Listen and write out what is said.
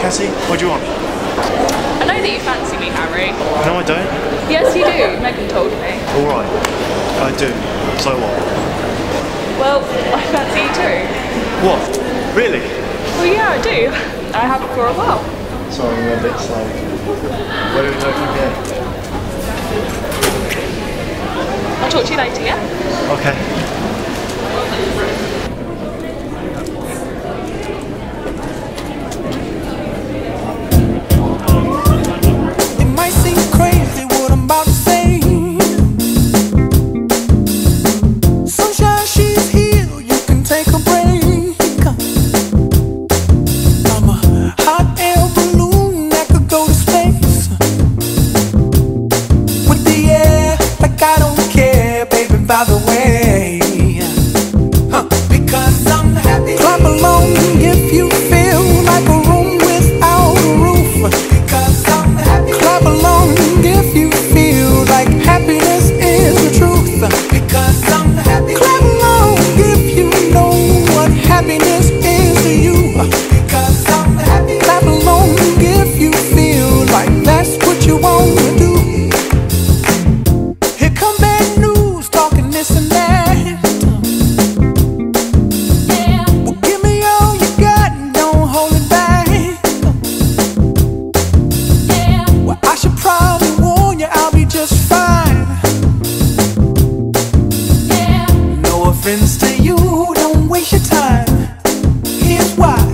Cassie, what do you want? I know that you fancy me, Harry. No, I don't. Yes, you do. Megan told me. Alright, I do. So what? Well, I fancy you too. What? Really? Well, yeah, I do. I have for a while. Sorry, I'm a bit slow. Where are we from here? I'll talk to you later, yeah? Okay. why?